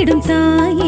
தேடும் தாய்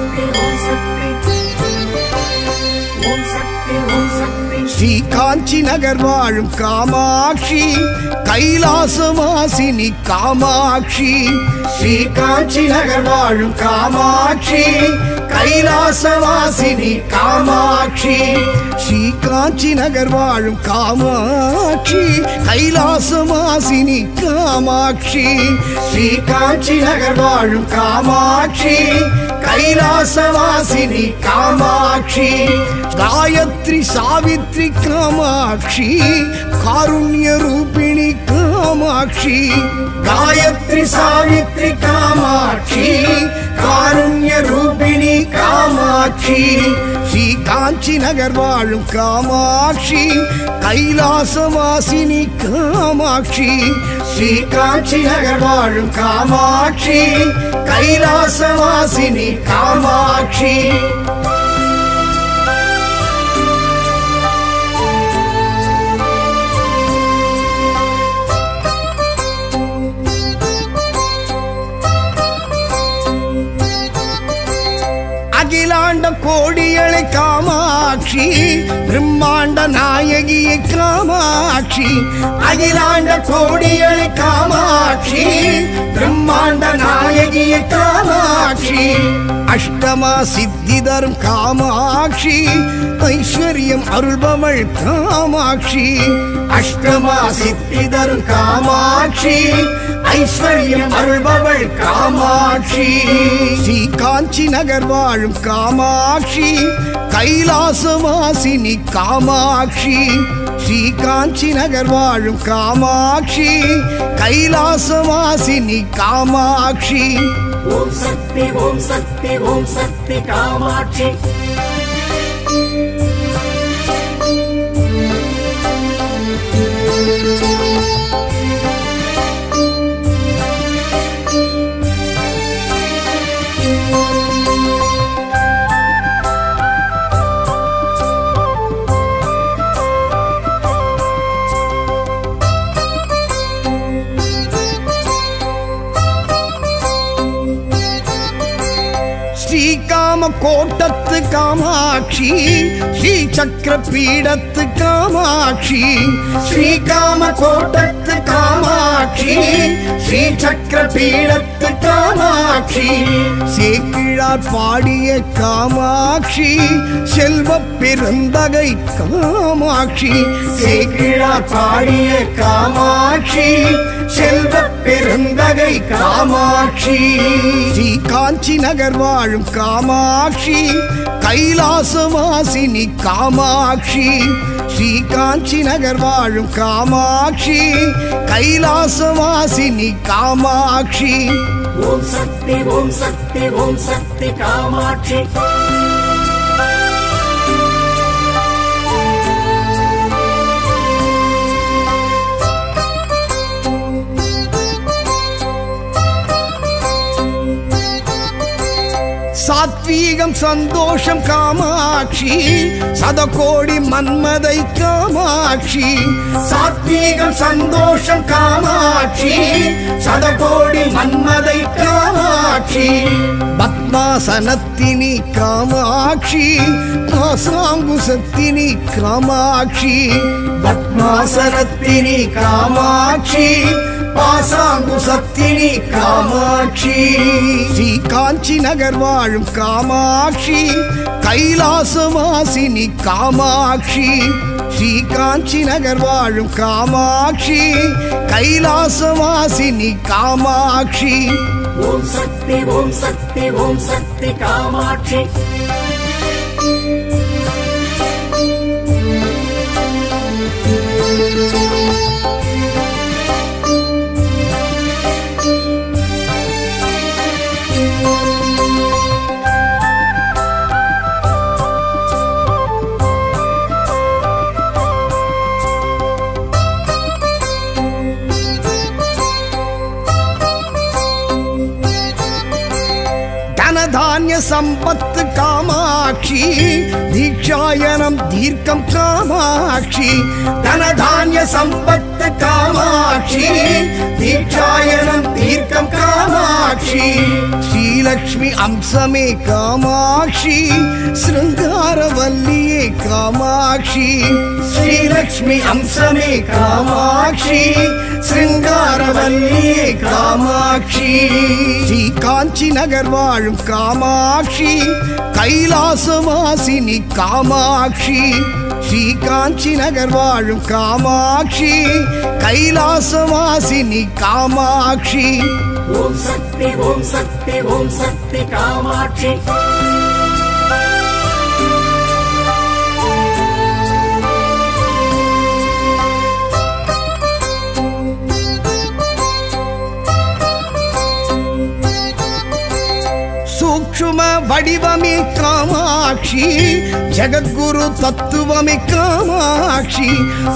ஓம் சக்தி ஓம் சக்தி ஓம் சக்தி ஓம் சக்தி ஸ்ரீ காஞ்சி நகர் வாழும் காமாட்சி கைலாசவாசினி காமாட்சி. ஸ்ரீ காஞ்சி நகர் வாழும் காமாட்சி கைலாசவாசினி காமாட்சி. ஸ்ரீ காஞ்சி நகர் வாழும் காமாட்சி கைலாசவாசினி காமாட்சி. ஸ்ரீ காஞ்சி நகர் வாழும் காமாட்சி கைலாசவாசினி காமாட்சி காயத்ரி சாவித்ரி காமாட்சி காருண்ய ரூபிணி காமாட்சி. காயத்ரி சாவித்ரி காமாட்சி காருண்ய ரூபிணி காமாட்சி. ஸ்ரீ காஞ்சி நகர் வாழும் காமாட்சி கைலாசவாசினி காமாட்சி. ஸ்ரீ காஞ்சி நகர் வாழும் காமாட்சி கைலாசவாசினி காமாட்சி. அகிலாண்ட கோடியளை காமாட்சி பிரம்மாண்ட நாயகியை காமாட்சி அகிலாண்ட கோடியளை காமாட்சி பிரம்மாண்ட நாயகியை காமாட்சி. அஷ்டமா சித்தி தரும் காமாட்சி ஐஸ்வர்யம் அருள்பவள் காமாட்சி. அஷ்டமா சித்தி தரும் காமாட்சி ஐஸ்வர்யம் அருள்பவள் காமாட்சி. ஸ்ரீ காஞ்சி நகர் வாழும் காமாட்சி கைலாசவாசினி காமாட்சி ஸ்ரீ காஞ்சி நகர் வாழும் காமாட்சி கைலாசவாசினி காமாட்சி ஓம் சக்தி ஓம் சக்தி ஓம் சக்தி காமாட்சி கோட்டத்து காமாட்சி ஸ்ரீ சக்கர பீடத்து காமாட்சி ஸ்ரீ காம கோட்டத்து காமாட்சி ஸ்ரீ சக்கர பீடத்து காமாட்சி. சேக்கிழார் பாடிய காமாட்சி செல்வ பெருந்தகை காமாட்சி. சேக்கிழார் பாடிய காமாட்சி செல்வ பெருந்தகை காமாட்சி. ஸ்ரீ காஞ்சி நகர் வாழும் காமாட்சி கைலாசவாசினி காமாட்சி. ஸ்ரீ காஞ்சி நகர் வாழும் காமாட்சி கைலாசவாசினி காமாட்சி. ஓம் சக்தி ஓம் சக்தி ஓம் சக்தி காமாட்சி. சாத்வீகம் சந்தோஷம் காமாட்சி. சதகோடி மன்மதை காமாட்சி. சாத்வீகம் சந்தோஷம் காமாட்சி. சதகோடி மன்மதை காமாட்சி. பத்மாசனத்தினி காமாட்சி. மாசாங்குசத்தினி காமாட்சி. பத்மாசனத்தினி காமாட்சி. பாசாங்கு சக்தினி காமாட்சி. ஸ்ரீ காஞ்சி நகர் வாழும் காமாட்சி. கைலாசவாசினி காமாட்சி. ஸ்ரீ காஞ்சி நகர் வாழும் காமாட்சி. கைலாசவாசினி காமாட்சி. ஓம் சக்தி ஓம் சக்தி ஓம் சக்தி காமாட்சி. संपत् कामाक्षी दीक्षायनम दीर्घम कामाक्षी धन धान्य संपत् कामाक्षी दीक्षायनम दीर्घम कामाक्षी। श्रीलक्ष्मी अंशमे कामाक्षी श्रृंगार शृङ्गारवल्लिये कामाक्षी। श्रीलक्ष्मी अंशमे कामाक्षी காமாட்சி காமாட்சி. ஸ்ரீ காஞ்சி நகர் வாழும் காமாட்சி. கைலாசவாசினி காமாட்சி. ஸ்ரீ காஞ்சி நகர் வாழும் காமாட்சி. கைலாசவாசினி காமாட்சி. ஓம் சக்தி ஓம் சக்தி ஓம் சக்தி காமாட்சி. सूक्ष्म वडिवमी कामाक्षी जगद्गुरु तत्वमी कामाक्षी।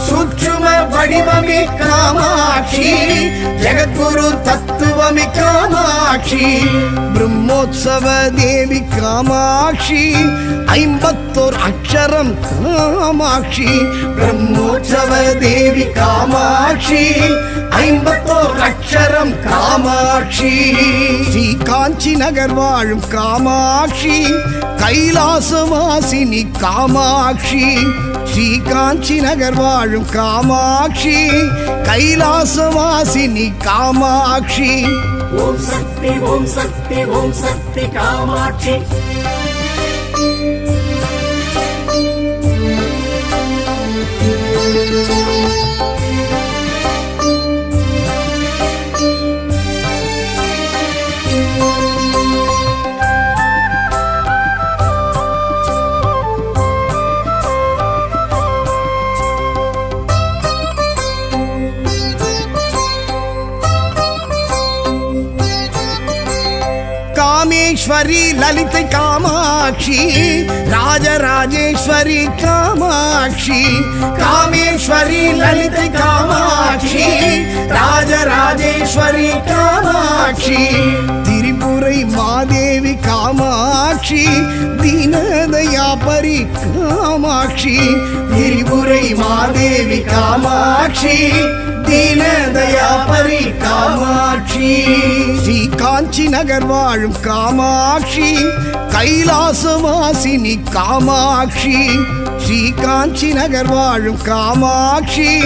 सूक्ष्म वडिवमी कामाक्षी जगद्गुरु तत्व தத்துவமே காமாட்சி. பிரம்மோத்சவ தேவி காமாட்சி. ஐம்பத்தோர் அக்ஷரம் காமாட்சி. பிரம்மோற்சவ தேவி காமாட்சி. ஐம்பத்தோர் அக்ஷரம் காமாட்சி. ஸ்ரீ காஞ்சி நகர் வாழும் காமாட்சி. கைலாசவாசினி காமாட்சி. ஸ்ரீ காஞ்சி நகர் வாழும் காமாட்சி கைலாசவாசினி காமாட்சி ஓம் சக்தி ஓம் சக்தி ஓம் சக்தி காமாட்சி காமேஸ்வரி லலிதை காமாட்சி ராஜராஜேஸ்வரி காமாட்சி காமேஸ்வரி லலிதை காமாட்சி ராஜராஜேஸ்வரி காமாட்சி திரிபுரை மாதேவி காமாட்சி தீனதயாபரி காமாட்சி திரிபுரை மாதேவி காமாட்சி தீனதயாபரி காமாட்சி. ஸ்ரீ காஞ்சி நகர் வாழும் காமாட்சி. கைலாசவாசினி காமாட்சி. ஸ்ரீ காஞ்சி நகர் வாழும் காமாட்சி.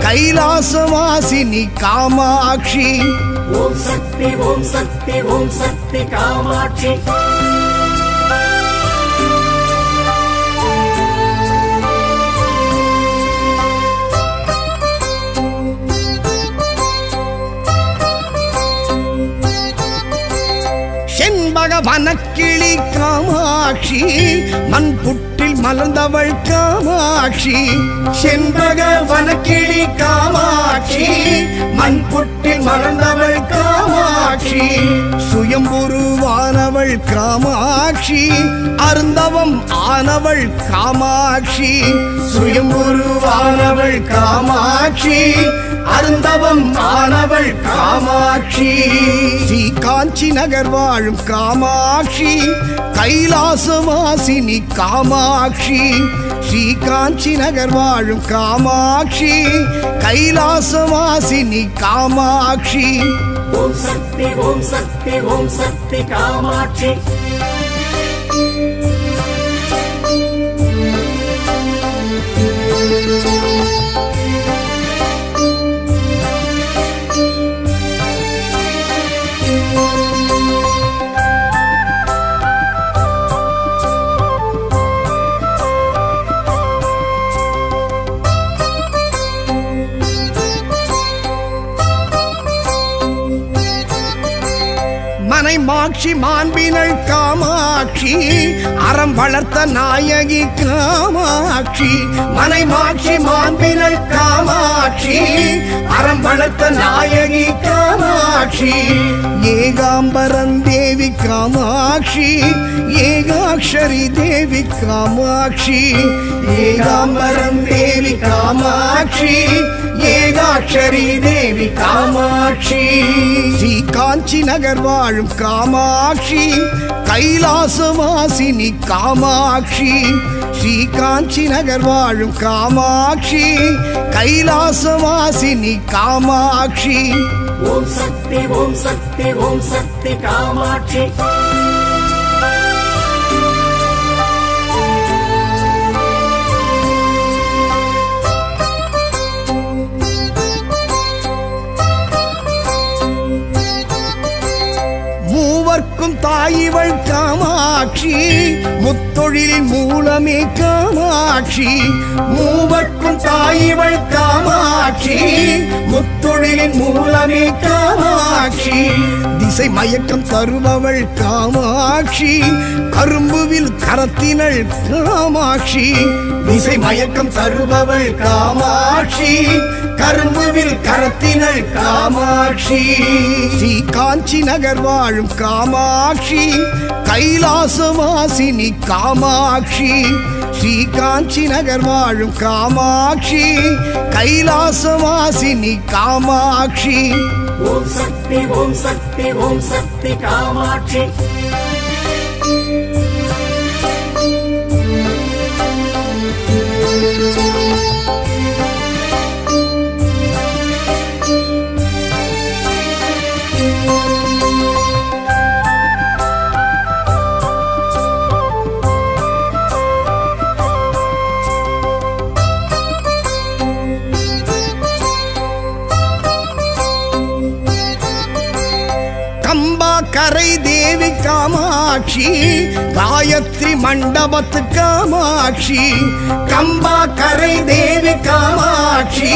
கைலாசவாசினி காமாட்சி. ஓம் சக்தி ஓம் சக்தி ஓம் சக்தி காமாட்சி. செண்பக வனக்கிளி காமாட்சி மண் புற்றில் மலர்ந்தவள் காமாட்சி. செண்பக வனக்கிளி காமாட்சி மண் புற்றில் மலர்ந்தவள் காமாட்சி. சுயம்புருவானவள் காமாட்சி அருந்தவம் ஆனவள் காமாட்சி. சுயம்புருவானவள் காமாட்சி அருந்தவம் ஆனவள் காமாட்சி. ஸ்ரீ காஞ்சி நகர் வாழும் காமாட்சி. கைலாசவாசினி காமாட்சி. ஸ்ரீ காஞ்சி நகர் வாழும் காமாட்சி. கைலாசவாசினி காமாட்சி. ஓம் சக்தி ஓம் சக்தி ஓம் சக்தி காமாட்சி. காமாட்சி மாண்பினள் காமாட்சி அறம் வளர்த்த நாயகி காமாட்சி மனை மாட்சி மாண்பினள் காமாட்சி அறம் வளர்த்த நாயகி காமாட்சி. ஏகாம்பரன் தேவி காமாட்சி ஏகாட்சரி தேவி காமாட்சி ஏகாம்பரன் தேவி காமாட்சி ஏகாட்சரி தேவி காமாட்சி. ஸ்ரீ காஞ்சி நகர் வாழும் காமாட்சி. கைலாசவாசினி காமாட்சி. ஸ்ரீ காஞ்சி நகர் வாழும் காமாட்சி. கைலாசவாசினி காமாட்சி. ஓம் சக்தி ஓம் சக்தி ஓம் சக்தி காமாட்சி. மூவர்க்கும் தாயிவள் காமாட்சி முத்தொழிலின் மூலமே காமாட்சி. மூவர்க்கும் தாயிவள் காமாட்சி. முத்தொழிலின் மூலமே காமாட்சி. திசை மயக்கம் தருபவள் காமாட்சி. கரும்புவில் கரத்தினள் காமாட்சி. திசை மயக்கம் தருபவள் காமாட்சி. கரும்புவில் கரத்தினள் காமாட்சி. ஸ்ரீ காஞ்சி நகர் வாழும் காமாட்சி. கைலாசவாசினி காமாட்சி ஸ்ரீ காஞ்சி நகர் வாழும் காமாட்சி கைலாசவாசினி காமாட்சி ஓம் சக்தி ஓம் சக்தி ஓம் சக்தி காமாட்சி கரை தேவி காமாட்சி காயத்ரி மண்டபத்து காமாட்சி கம்பா கரை தேவி காமாட்சி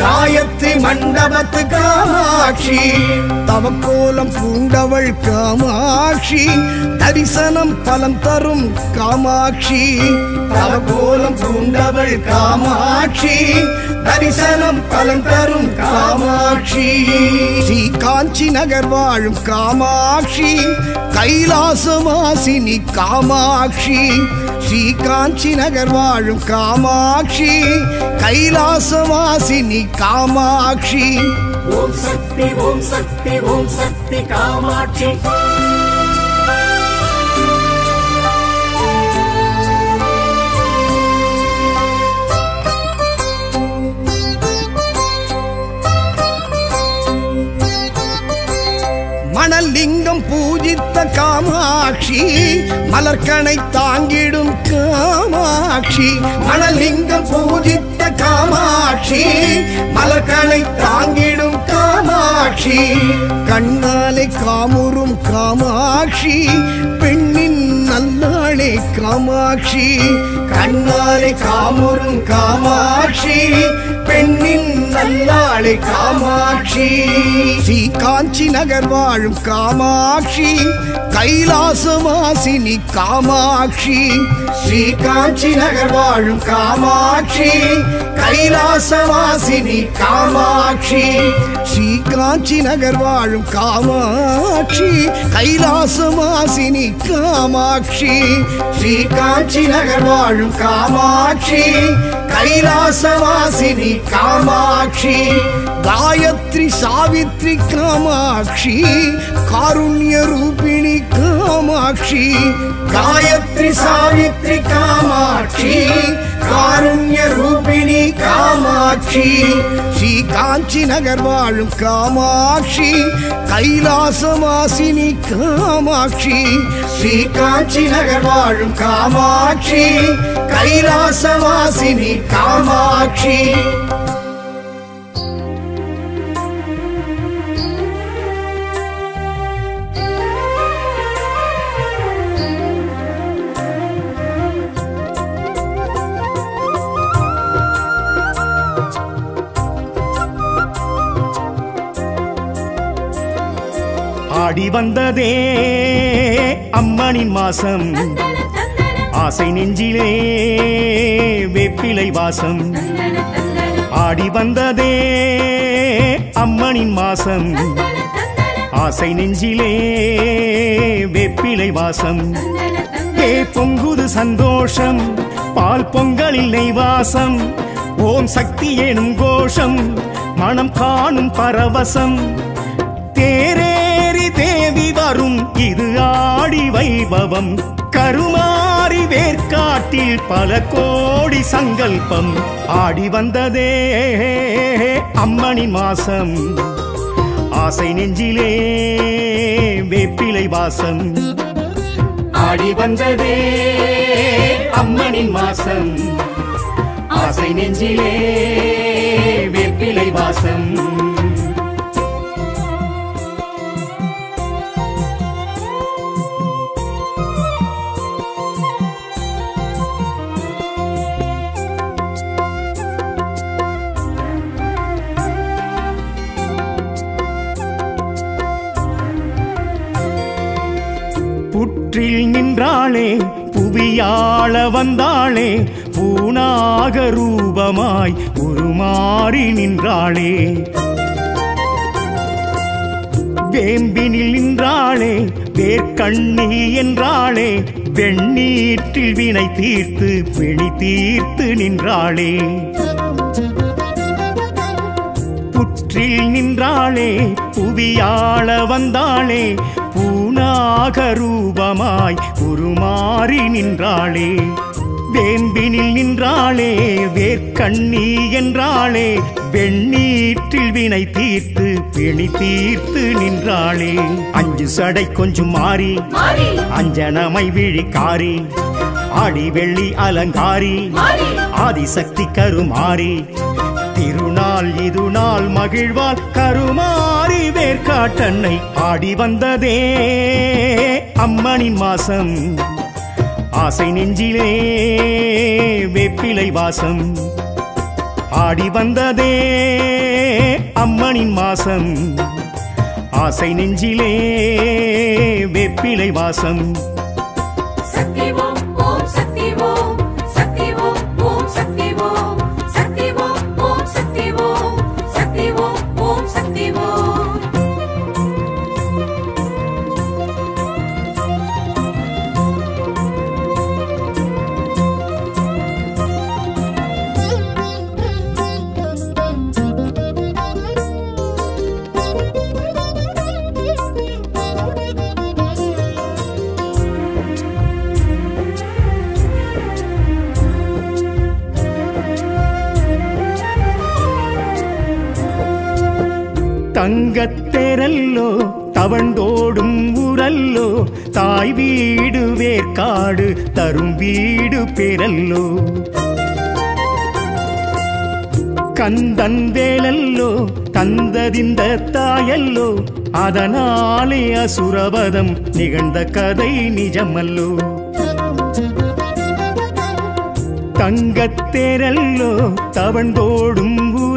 காயத்ரி மண்டபத்து காமாட்சி. தவக்கோலம் பூண்டவள் காமாட்சி தரிசனம் பலம் தரும் காமாட்சி. தவக்கோலம் பூண்டவள் காமாட்சி. தரிசனம் பலன் தரும் காமாட்சி. ஸ்ரீ காஞ்சி நகர் வாழும் காமாட்சி. கைலாசவாசினி காமாட்சி. ஸ்ரீ காஞ்சி நகர் வாழும் காமாட்சி. கைலாசவாசினி காமாட்சி. ஓம் சக்தி ஓம் சக்தி ஓம் சக்தி காமாட்சி. மணல் லிங்கம் பூஜித்த காமாட்சி மலர்கனை தாங்கிடும் காமாட்சி. மணல் லிங்கம் பூஜித்த காமாட்சி மலர்கனை தாங்கிடும் காமாட்சி. கண்ணாலே காமுறும் காமாட்சி பெண்ணின் நல்லாளே காமாட்சி. கண்ணாலை காமுறும் காமாட்சி பெண்ணின் நல்லாளே காமாட்சி. ஸ்ரீ காஞ்சி நகர் வாழும் காமாட்சி கைலாசவாசினி காமாட்சி. ஸ்ரீ காஞ்சி நகர் வாழும் காமாட்சி கைலாசவாசினி காமாட்சி. ஸ்ரீ காஞ்சி நகர் வாழும் காமாட்சி கைலாசவாசினி காமாட்சி. ஸ்ரீ காஞ்சி நகர் வாழும் காமாட்சி கைலாசவாசினி காமாட்சி. காயத்ரி சாவித்ரி காமாட்சி காருண்ய ரூபிணி காமாட்சி காயத்ரி சாவித்ரி காமாட்சி காருண்ய ரூபிணி காமாட்சி ஸ்ரீ காஞ்சி நகர் வாழும் காமாட்சி கைலாசவாசினி காமாட்சி ஸ்ரீ காஞ்சி நகர் வாழும் காமாட்சி கைலாசவாசினி காமாட்சி வந்ததே அம்மனின் மாசம் ஆசை நெஞ்சிலே வெப்பிலை வாசம். ஆடி வந்ததே அம்மனின் மாசம் ஆசை நெஞ்சிலே வெப்பிலை வாசம். ஏ பொங்குது சந்தோஷம் பால் பொங்கலில் நெய்வாசம். ஓம் சக்தி எனும் கோஷம் மனம் காணும் பரவசம். வைபவம் கருமாறி வேர்க்காட்டில் பல கோடி சங்கல்பம் ஆடி வந்ததே அம்மணி மாசம். ஆசை நெஞ்சிலே வேப்பிலை வாசம் ஆடி வந்ததே அம்மனின் மாசம். ஆசை நெஞ்சிலே வேப்பிலை வாசம். நின்றாளே புவியாள வந்தாளே பூனாக ரூபமாய் உருமாறி நின்றாளே. வேம்பினில் நின்றாளே வேர்க்கண்ணி என்றாளே வெண்ணீற்றில் வினை தீர்த்து வெளி தீர்த்து நின்றாளே. புற்றில் நின்றாளே புவியாள வந்தாளே பூனாக ரூபமாய் உருமாறி நின்றாளே வேம்பினில் நின்றாளே வேர்க்கண்ணி என்றாளே வெண்ணீற்றில் வினை தீர்த்து பிணி தீர்த்து நின்றாளே. அஞ்சு சடை கொஞ்சம் மாறி அஞ்சனமை விழிக்காரி ஆடி வெள்ளி அலங்காரி ஆதிசக்தி கருமாரி திருநாள் இது நாள் மகிழ்வால் கருமாரி வேர்காட்டன்னை ஆடி வந்ததே. அம்மனின் மாசம் ஆசை நெஞ்சிலே வேப்பிலை வாசம். ஆடி வந்ததே அம்மனின் மாசம் ஆசை நெஞ்சிலே வேப்பிலை வாசம். தங்கத்தெரல்லோ தவண்டோடும் உரல்லோ தாய் வீடு வேர்க்காடு தரும் வீடு பெறல்லோ கந்தன் வேலல்லோ தந்ததிந்த தாயல்லோ அதனாலே அசுரபதம் நிகழ்ந்த கதை நிஜமல்லோ. தங்கத்தேரல்லோ தவண்டோடும்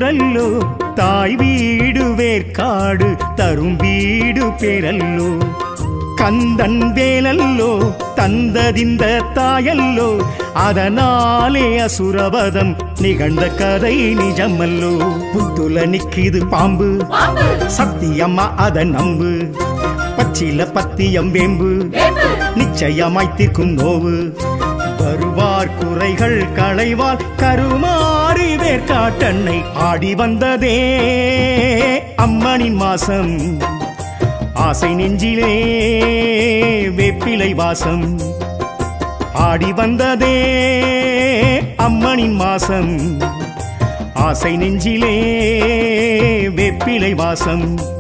ஊரல்லோ தாய் வீடு வேர்க்காடு தரும் வீடு பெறல்லோ? கந்தன் வேலல்லோ? தந்ததிந்த தாயல்லோ? அதனாலே அசுரவதம் நிகழ்ந்த கதை நிஜமல்லோ? புத்துல நிக்கிது பாம்பு. சத்தியம்மா அத நம்பு. பச்சில பத்தியம் வேம்பு. வேம்பு. நிச்சயமாய் தீர்க்கும் நோவு. வருவார் குறைகள் களைவார் கருமாறி வேர்காட்டன்னை ஆடி வந்ததே. அம்மனின் மாசம் ஆசை நெஞ்சிலே வேப்பிலை வாசம் ஆடி வந்ததே. அம்மனின் மாசம் ஆசை நெஞ்சிலே வேப்பிலை வாசம்.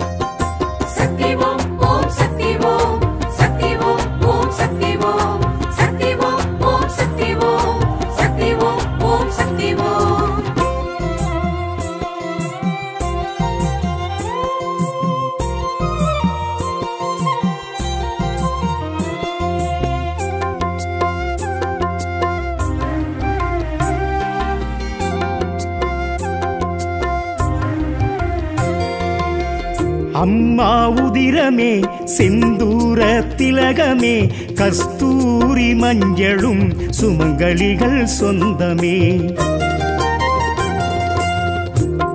அம்மா உதிரமே செந்தூர திலகமே கஸ்தூரி மஞ்சளும் சுமங்கலிகள் சொந்தமே.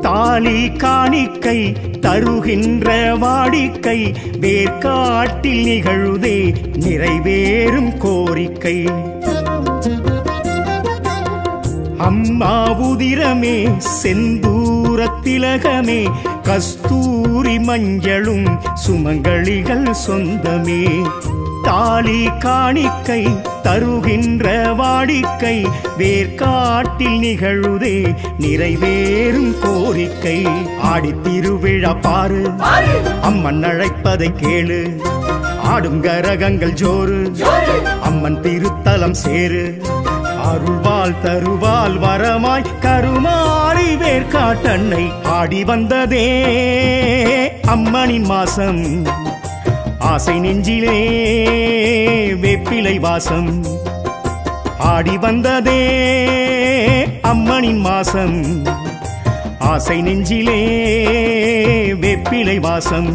தாலி காணிக்கை தருகின்ற வாடிக்கை வேர்க்காட்டில் நிகழுதே நிறைவேறும் கோரிக்கை. அம்மா உதிரமே செந்தூர் திலகமே கஸ்தூரி மஞ்சளும் சுமங்களிகள் சொந்தமே. தாலி காணிக்கை தருகின்ற வாடிக்கை வேர்க்காட்டில் நிகழுதே நிறைவேறும் கோரிக்கை. ஆடித் திருவிழா பாரு அம்மன் அழைப்பதை கேளு ஆடும் கரகங்கள் ஜோறு அம்மன் திருத்தலம் சேரு. அருள்வாள் தருவாள் வரமாய் கருமாறி வேர்காட்டன்னை ஆடி வந்ததே. அம்மனின் மாசம் ஆசை நெஞ்சிலே வெப்பிலை வாசம் ஆடி வந்ததே. அம்மனின் மாசம் ஆசை நெஞ்சிலே வெப்பிலை வாசம்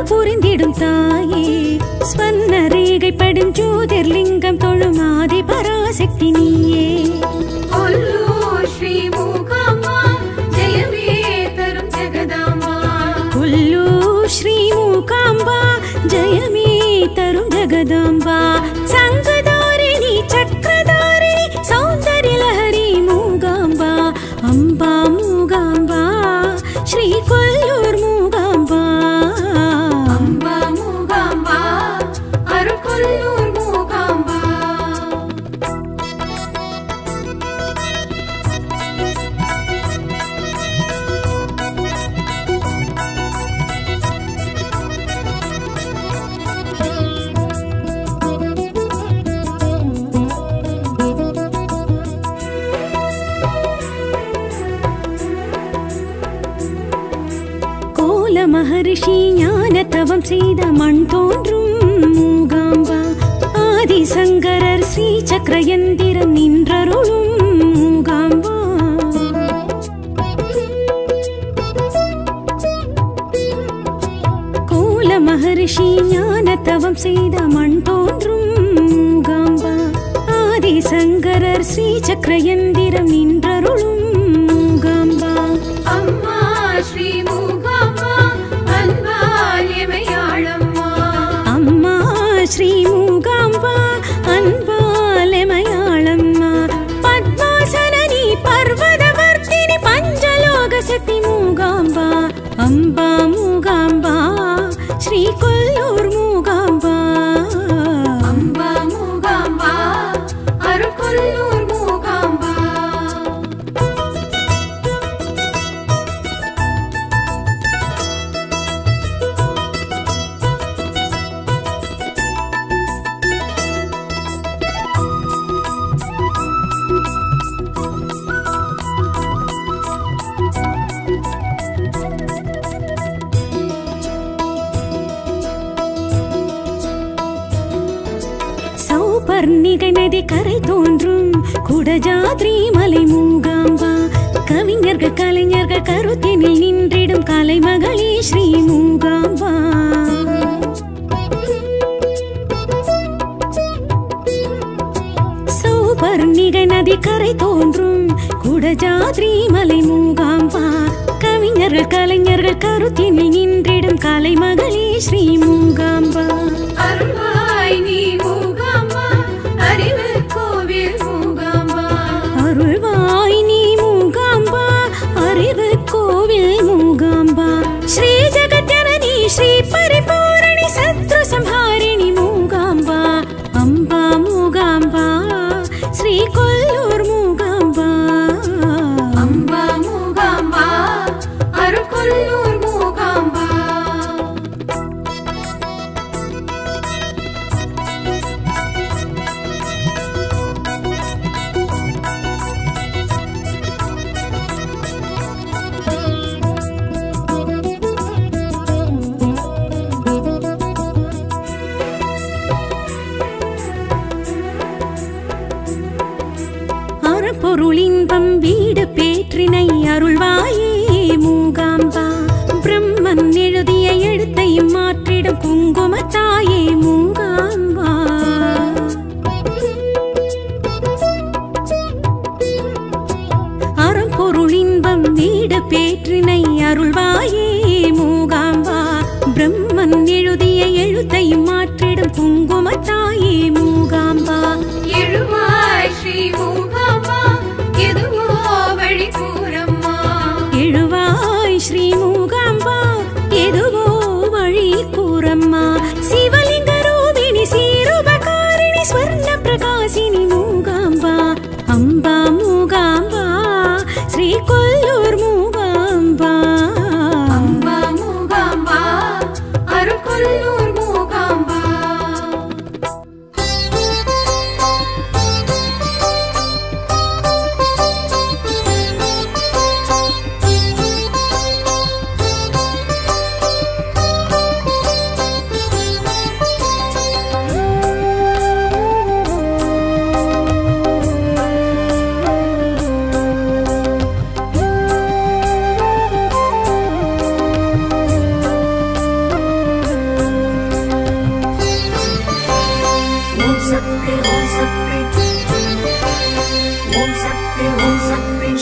அருள் புரிந்திடும் தாயே. ஸ்வர்ண ரேகை படும் ஜோதிர்லிங்கம் தொழுமாதி பராசக்தி நீயே. ஜெயமே தரும் ஜெகதாம்பா.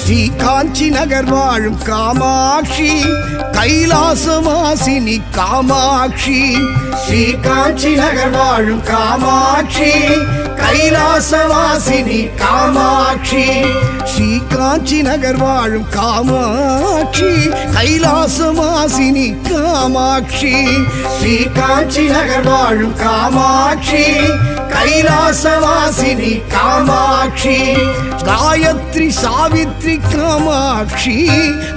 శ్రీకాంచి నగర్ వాழும் కామాక్షి கைலாசவாசினி காமாட்சி ஸ்ரீ காஞ்சி நகர் வாழும் காமாட்சி கைலாசவாசினி காமாட்சி ஸ்ரீ காஞ்சி நகர் வாழும் காமாட்சி கைலாசவாசினி காமாட்சி ஸ்ரீ காஞ்சி நகர் வாழும் காமாட்சி కైలాసవాసిని కామాక్షి గాయత్రి సావిత్రి కామాక్షి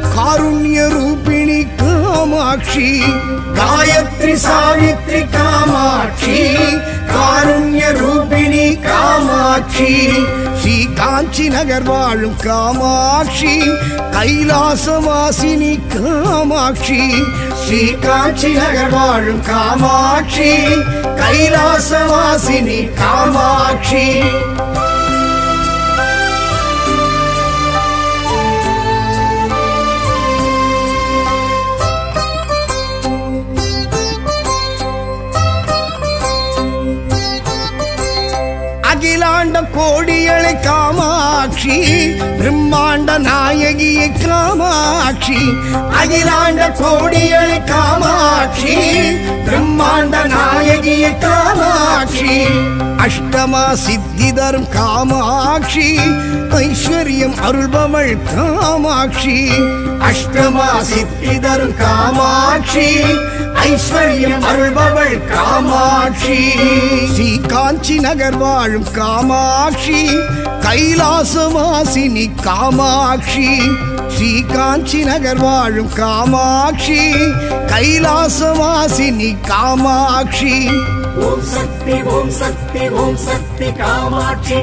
కారుణ్య రూపిణి కామాక్షి గాయత్రి సావిత్రి కామాక్షి కారుణ్య రూపిణి కామాక్షి శ్రీ కాంచి నగర్ వాళ్ళు కామాక్షి கைலாசவாசினி காமாட்சி ஸ்ரீ காட்சி நகர் வாழும் காமாட்சி. கைலாசவாசினி காமாட்சி அகிலாண்ட கோடிகளை காமாட்சி பிரம்மாண்ட நாயகியை காமாட்சி அகிலாண்ட கோடிகளை காமாட்சி பிரம்மாண்ட நாயகியை காமாட்சி. அஷ்டமா சித்தி தரும் காமாட்சி ஐஸ்வர்யம் அருள்பவள் காமாட்சி. அஷ்டமா சித்தி தரும் காமாட்சி ஐஸ்வர்யம் அருள்பவள் காமாட்சி. ஸ்ரீ காஞ்சி நகர் வாழும் காமாட்சி கைலாசவாசினி காமாட்சி. ஸ்ரீ காஞ்சி நகர் வாழும் காமாட்சி கைலாசவாசினி காமாட்சி. ஓம் சக்தி ஓம் சக்தி ஓம் சக்தி காமாட்சி.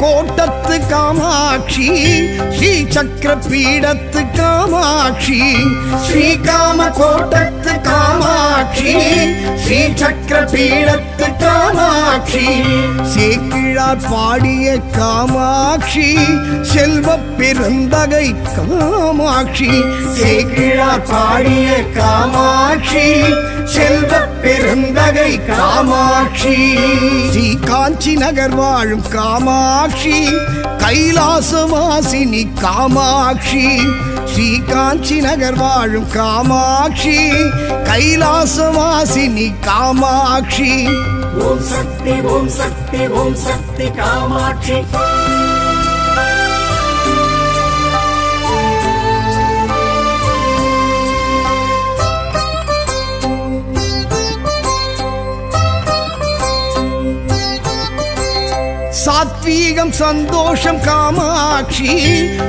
கோட்டத்து காமாட்சி ஸ்ரீ சக்கர பீடத்து காமாட்சி ஸ்ரீ காம கோட்டத்து காமாட்சி ஸ்ரீ சக்கர பீடத்து காமாட்சி. சேக்கிழார் பாடிய காமாட்சி செல்வ பெருந்தகை காமாட்சி. சேக்கிழார் பாடிய காமாட்சி செல்வ பெருந்தகை காமாட்சி. ஸ்ரீ காஞ்சி நகர் வாழும் காமாட்சி கைலாசவாசினி காமாட்சி. ஸ்ரீ காஞ்சி நகர் வாழும் காமாட்சி கைலாசவாசினி காமாட்சி. ஓம் சக்தி ஓம் சக்தி ஓம் சக்தி காமாட்சி. சாத்வீகம் சந்தோஷம் காமாட்சி.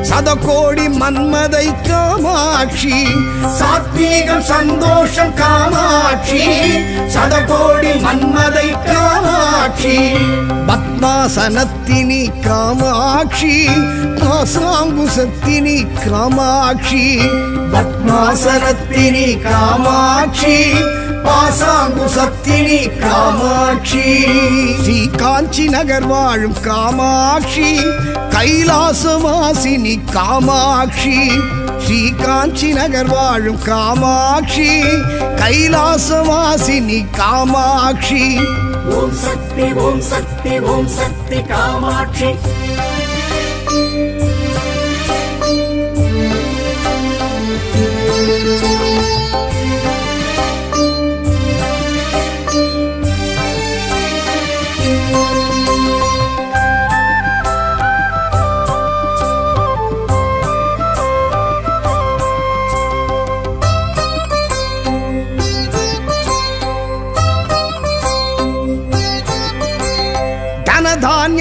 சதகோடி மன்மதை காமாட்சி. சாத்வீகம் சந்தோஷம் காமாட்சி. சதகோடி மன்மதை காமாட்சி. பத்மாசனத்தினி காமாட்சி. ஆசாங்குசத்தினி காமாட்சி. பத்மாசனத்தினி காமாட்சி. பாசாங்கு சக்தினி காமாட்சி. ஸ்ரீ காஞ்சி நகர் வாழும் காமாட்சி. கைலாசவாசினி காமாட்சி. ஸ்ரீ காஞ்சி நகர் வாழும் காமாட்சி. கைலாசவாசினி காமாட்சி. ஓம் சக்தி ஓம் சக்தி ஓம் சக்தி காமாட்சி.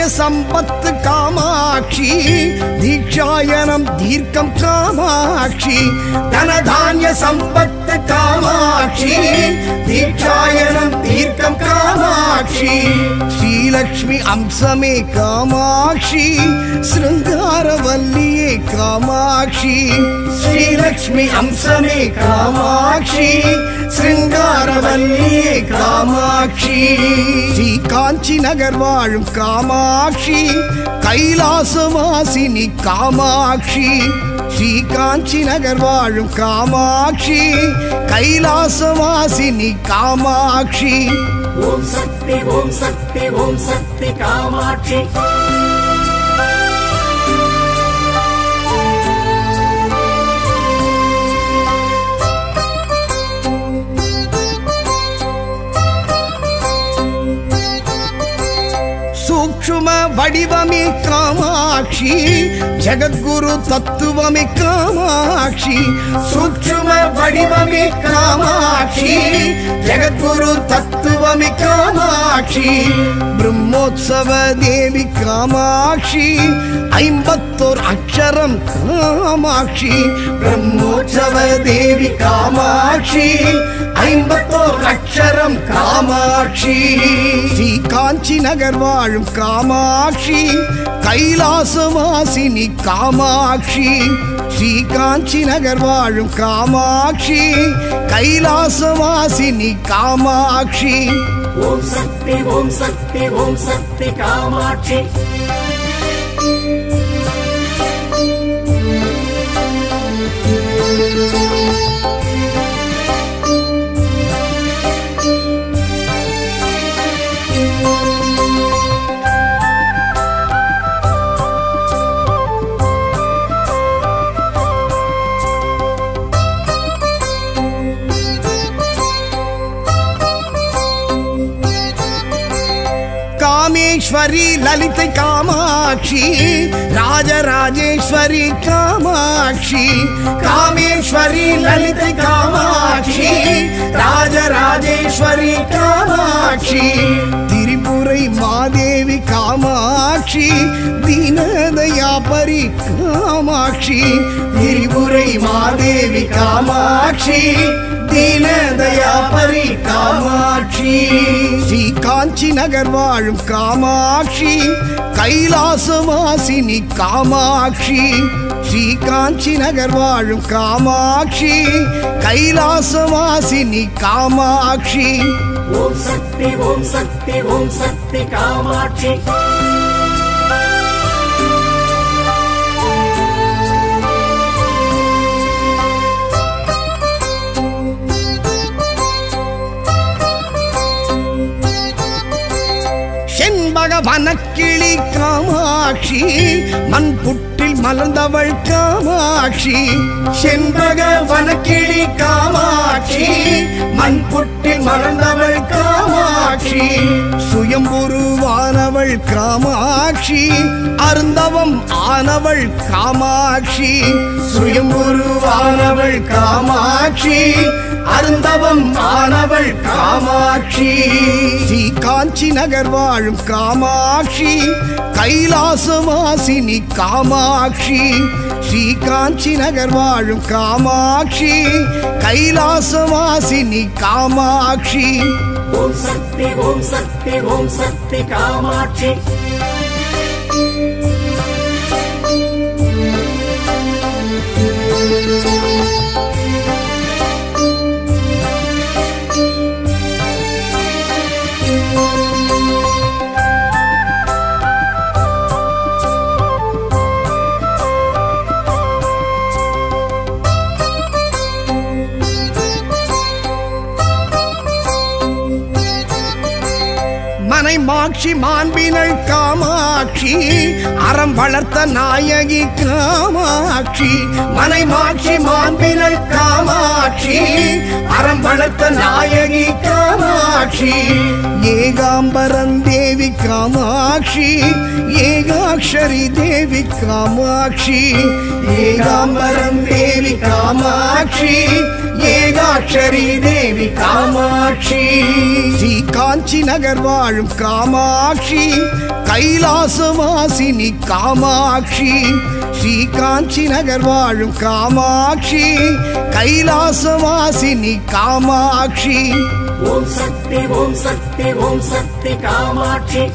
संपत् कामाक्षी दीक्षायनम दीर्घं कामाक्षी धन धान्य संपत् कामाक्षी दीक्षायनम दीर्घं कामाक्षी, श्रीलक्ष्मी अंशमे कामाक्षी श्रृंगार शृङ्गारवल्लिये कामाक्षी, श्रीलक्ष्मी अंशमे कामाक्षी श्रृंगार शृङ्गारवल्लिये कामाक्षी। श्रीका காஞ்சி நகர் வாழும் காமாட்சி கைலாசவாசினி காமாட்சி ஸ்ரீ காஞ்சி நகர் வாழும் காமாட்சி கைலாசவாசினி காமாட்சி ஓம் சக்தி ஓம் சக்தி ஓம் சக்தி காமாட்சி सूक्ष्म वडिवमि कामाक्षि जगद्गुरु तत्वमि कामाक्षी। सूक्ष्म वडिवमि कामाक्षी जगद्गुरु तत्व தத்துவமே காமாட்சி. பிரம்மோத்சவ தேவி காமாட்சி. ஐம்பத்தோர் அக்ஷரம் காமாட்சி. பிரம்மோற்சவ தேவி காமாட்சி. ஐம்பத்தோர் அக்ஷரம் காமாட்சி. ஸ்ரீ காஞ்சி நகர் வாழும் காமாட்சி. கைலாசவாசினி காமாட்சி. ஸ்ரீ காஞ்சி நகர் வாழும் காமாட்சி கைலாசவாசினி காமாட்சி ஓம் சக்தி ஓம் சக்தி ஓம் சக்தி காமாட்சி காமேஸ்வரி லலிதை காமாட்சி ராஜராஜேஸ்வரி காமாட்சி காமேஸ்வரி லலிதை காமாட்சி ராஜராஜேஸ்வரி காமாட்சி திரிபுரை மாதேவி காமாட்சி தீனதயாபரி காமாட்சி திரிபுரை மாதேவி காமாட்சி தீனதயாபரி காமாட்சி. ஸ்ரீ காஞ்சி நகர் வாழும் காமாட்சி. கைலாசவாசினி காமாட்சி. ஸ்ரீ காஞ்சி நகர் வாழும் காமாட்சி. கைலாசவாசினி காமாட்சி. ஓம் சக்தி ஓம் சக்தி ஓம் சக்தி காமாட்சி. செண்பக வனக்கிளி காமாட்சி மண் புற்றில் மலர்ந்தவள் காமாட்சி. செண்பக வனக்கிளி காமாட்சி மண் புற்றில் மலர்ந்தவள் காமாட்சி. சுயம்புருவானவள் காமாட்சி அருந்தவம் ஆனவள் காமாட்சி. சுயம்புருவானவள் காமாட்சி. அருந்தவம் ஆனவள் காமாட்சி. ஸ்ரீ காஞ்சி நகர் வாழும் காமாட்சி. கைலாசவாசினி காமாட்சி. ஸ்ரீ காஞ்சி நகர் வாழும் காமாட்சி. கைலாசவாசினி காமாட்சி. ஓம் சக்தி ஓம் சக்தி ஓம் சக்தி காமாட்சி. காமாட்சி மாண்பினள் காமாட்சி அறம் வளர்த்த நாயகி காமாட்சி மனைமாட்சி மாண்பினள் காமாட்சி அறம் வளர்த்த நாயகி காமாட்சி. ஏகாம்பரன் தேவி காமாட்சி ஏகாட்சரி தேவி காமாட்சி ஏகாம்பரன் தேவி காமாட்சி ஏகாட்சரி தேவி காமாட்சி. ஸ்ரீ காஞ்சி நகர் வாழும் காமாட்சி. கைலாசவாசினி காமாட்சி. ஸ்ரீ காஞ்சி நகர் வாழும் காமாட்சி. கைலாசவாசினி காமாட்சி. ஓம் சக்தி ஓம் சக்தி ஓம் சக்தி காமாட்சி.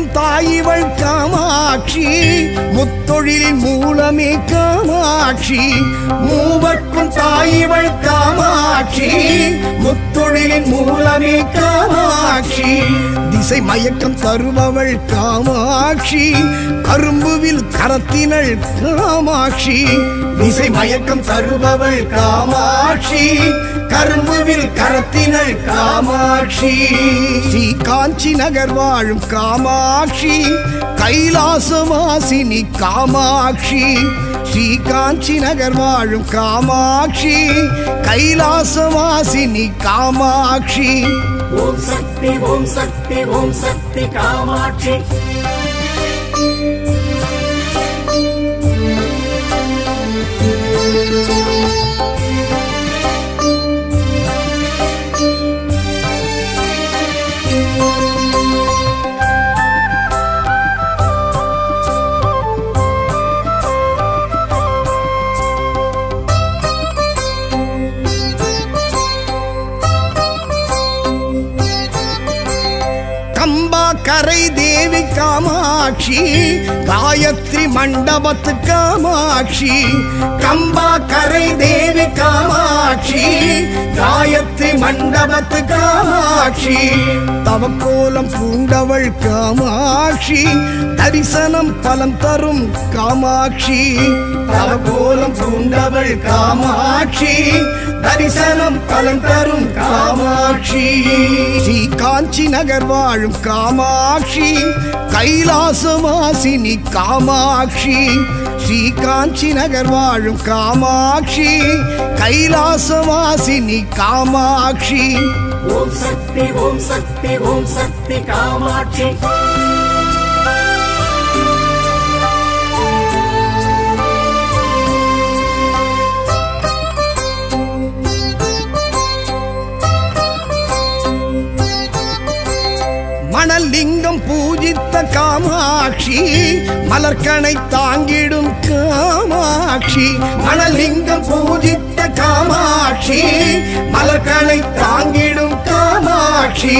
மூவர்க்கும் தாயிவள் காமாட்சி முத்தொழிலின் மூலமே காமாட்சி. மூவர்க்கும் தாயிவள் காமாட்சி முத்தொழிலின் மூலமே காமாட்சி. இசை மயக்கம் தருபவள் காமாட்சி. கரும்புவில் கரத்தினள் காமாட்சி. இசை மயக்கம் தருபவள் காமாட்சி. கரும்புவில் கரத்தினள் காமாட்சி. ஸ்ரீ காஞ்சி நகர் வாழும் காமாட்சி. கைலாசவாசினி காமாட்சி. ஸ்ரீ காஞ்சி நகர் வாழும் காமாட்சி. கைலாசவாசினி காமாட்சி. ஓம் சக்தி ஓம் சக்தி ஓம் சக்தி காமாட்சி. கரை தேவி காமாட்சி காயத்ரி மண்டபத்து காமாட்சி கம்பா கரை தேவி காமாட்சி காயத்ரி மண்டபத்து காமாட்சி. தவக்கோலம் பூண்டவள் காமாட்சி தரிசனம் பலம் தரும் காமாட்சி. தவக்கோலம் பூண்டவள் காமாட்சி தரிசனம் பலன் தரும் காமாட்சி. ஸ்ரீ காஞ்சி நகர் வாழும் காமாட்சி. கைலாசவாசினி காமாட்சி. ஸ்ரீ காஞ்சி நகர் வாழும் காமாட்சி. கைலாசவாசினி காமாட்சி. ஓம் சக்தி ஓம் சக்தி ஓம் சக்தி காமாட்சி. மணலிங்கம் பூஜித்த காமாட்சி மலர்கனை தாங்கிடும் காமாட்சி. மணலிங்கம் பூஜித்த காமாட்சி மலர்கனை தாங்கிடும் காமாட்சி.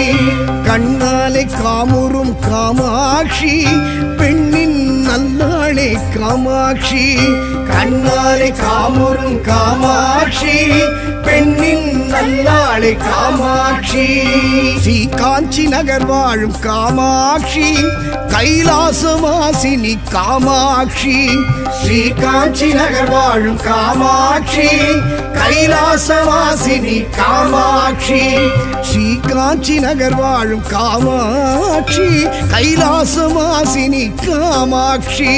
கண்ணாலை காமுறும் காமாட்சி பெண்ணின் நல்ல நல்லாளே காமாட்சி கண்ணாலை காமரும் காமாட்சி பெண்ணின் நல்லாளே காமாட்சி. ஸ்ரீ காஞ்சி நகர் வாழும் காமாட்சி கைலாசவாசினி காமாட்சி. ஸ்ரீ காஞ்சி நகர் வாழும் காமாட்சி கைலாசவாசினி காமாட்சி. ஸ்ரீ காஞ்சி நகர் வாழும் காமாட்சி கைலாசவாசினி காமாட்சி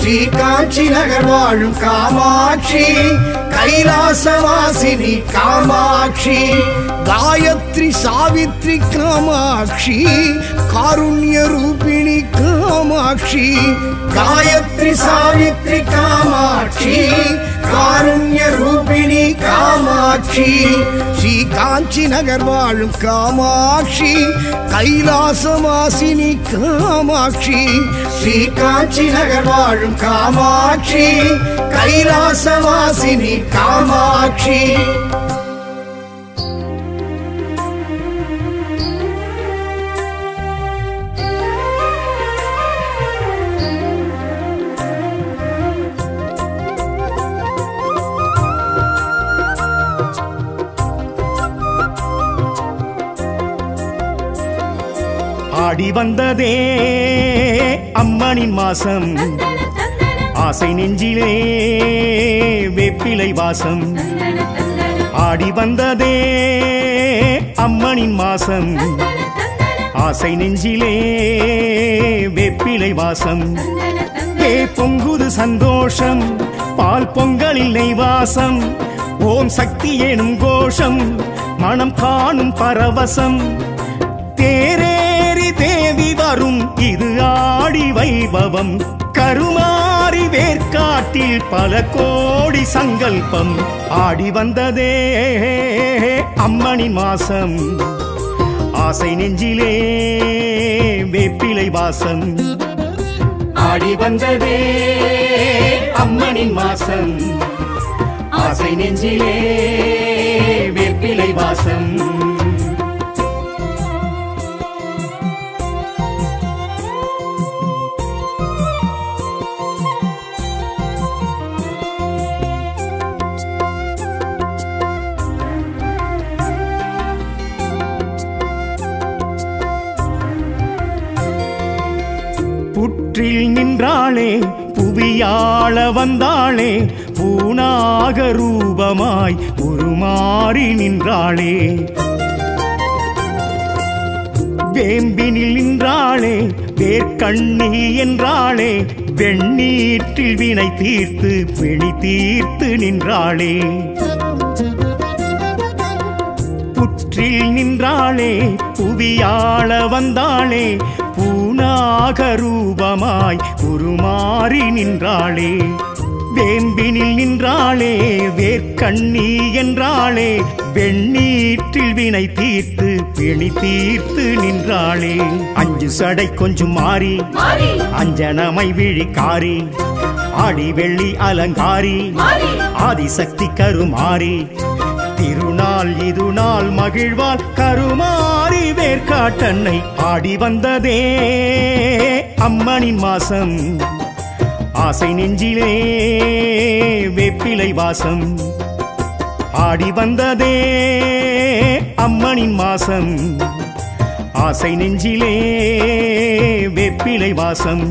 ஸ்ரீ காஞ்சி நகர் வாழும் காமாட்சி கைலாசவாசினி காமாட்சி காயத்ரி சாவித்ரி காமாட்சி காருண்ய ரூபிணி காமாட்சி காயத்ரி சாவித்ரி காமாட்சி காருண்ய ரூபிணி காமாட்சி ஸ்ரீ காஞ்சி நகர் வாழும் காமாட்சி கைலாசவாசினி காமாட்சி ஸ்ரீ காஞ்சி நகர் வாழும் காமாட்சி கைலாசவாசினி காமாட்சி. ஆடி வந்ததே அம்மனின் மாசம் ஆசை நெஞ்சிலே வெப்பிலை வாசம். ஆடி வந்ததே அம்மனின் மாசம் ஆசை நெஞ்சிலே வெப்பிலை வாசம். ஏ பொங்குது சந்தோஷம் பால் பொங்கலில் வாசம். ஓம் சக்தி எனும் கோஷம் மனம் காணும் பரவசம். தேரேறி ஆடி வைபவம் கருமாறி வேர்க்காட்டில் பல கோடி சங்கல்பம் ஆடி வந்ததே அம்மணி மாசம். ஆசை நெஞ்சிலே வேப்பிலை வாசம் ஆடி வந்ததே அம்மணி மாசம். ஆசை நெஞ்சிலே வேப்பிலை வாசம். நின்றாளே புவியாள வந்தாளே பூனாக ரூபமாய் உருமாறி நின்றாளே. வேம்பினில் நின்றாளே வேர்க்கண்ணி என்றாளே வெண்ணீற்றில் வினை தீர்த்து பிணி தீர்த்து நின்றாளே. புற்றில் நின்றாளே புவியாள வந்தாளே பூனாக ரூபமாய் உருமாறி நின்றாளே வேம்பினில் நின்றாளே வேர்க்கண்ணி என்றாளே வெண்ணீற்றில் வினை தீர்த்து பிணி தீர்த்து நின்றாளே. அஞ்சு சடை கொஞ்சம் மாறி அஞ்சனமை விழிக்காரி ஆடி வெள்ளி அலங்காரி ஆதிசக்தி கருமாரி திருநாள் இது நாள் மகிழ்வால் கருமாரி வேர்காட்டன்னை ஆடி வந்ததே அம்மனின் மாசம் ஆசை நெஞ்சிலே வெப்பிலை வாசம். ஆடி வந்ததே அம்மனின் மாசம் ஆசை நெஞ்சிலே வேப்பிலை வாசம்.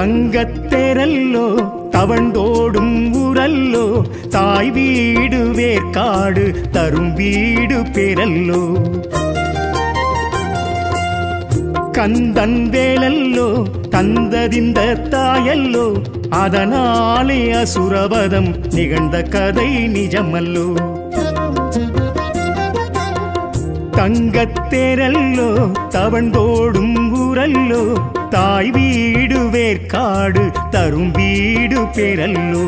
தங்கத்தெரல்லோ தவண்டோடும் உரல்லோ தாய் வீடு வேர்க்காடு தரும் வீடு பெறல்லோ கந்தன் வேலல்லோ தந்ததிந்த தாயல்லோ அதனாலே அசுரபதம் நிகழ்ந்த கதை நிஜமல்லோ. தங்கத்தேரல்லோ தவண்டோடும் ஊரல்லோ தாய் வீடு வேர்க்காடு தரும் வீடு பெறல்லோ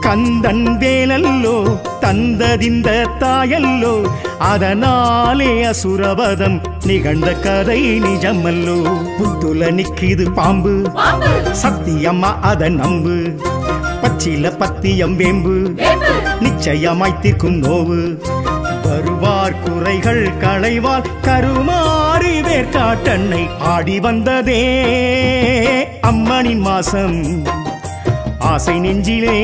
கந்தன் வேலல்லோ தந்ததிந்த தாயல்லோ அதனாலே அசுரவதம் நிகழ்ந்த கதை நிஜமல்லோ. புத்துல நிக்கிது பாம்பு சத்தியம்மா அத நம்பு. பச்சில பத்தியம் வேம்பு வேம்பு. நிச்சயமாய் தீர்க்கும் நோவு. வருவார் களைவால் கருமாறி வேர்காட்டன்னை ஆடி வந்ததே அம்மனின் மாசம் ஆசை நெஞ்சிலே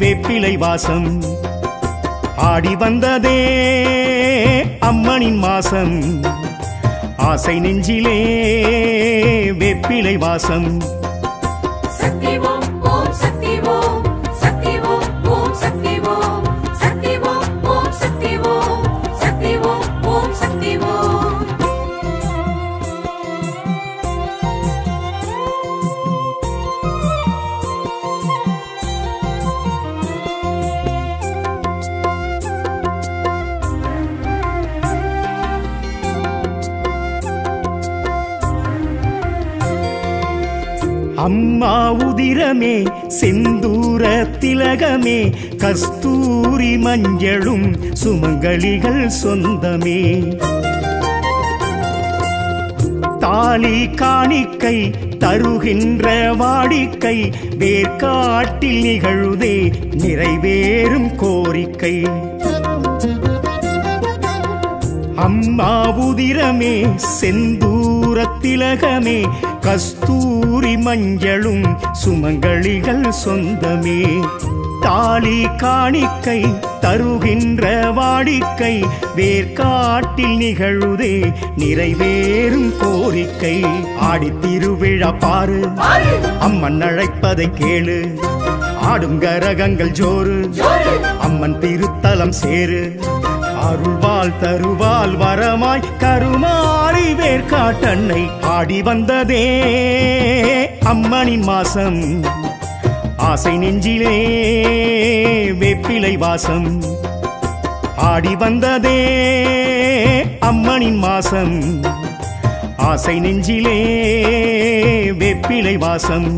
வேப்பிலை வாசம். ஆடி வந்ததே அம்மனின் மாசம் ஆசை நெஞ்சிலே வேப்பிலை வாசம். அம்மா உதிரமே செந்தூர திலகமே கஸ்தூரி மஞ்சளும் சுமங்கலிகள் சொந்தமே. தாலி காணிக்கை தருகின்ற வாடிக்கை வேர்க்காட்டில் நிகழுதே நிறைவேறும் கோரிக்கை. அம்மா உதிரமே செந்தூர திலகமே கஸ்தூரி மஞ்சளும் சுமங்கலிகள் சொந்தமே. தாலி காணிக்கை தருகின்ற வாடிக்கை வேர்க்காட்டில் நிகழுதே நிறைவேறும் கோரிக்கை. ஆடித் திருவிழா பாரு அம்மன் அழைப்பதை கேளு ஆடும் கரகங்கள் ஜோறு அம்மன் திருத்தலம் சேரு. அருள்வாள் தருவாள் வரமாய் கருமாறி வேர்காட்டன்னை ஆடி வந்ததே. அம்மனின் மாசம் ஆசை நெஞ்சிலே வெப்பிலை வாசம் ஆடி வந்ததே. அம்மனின் மாசம் ஆசை நெஞ்சிலே வெப்பிலை வாசம்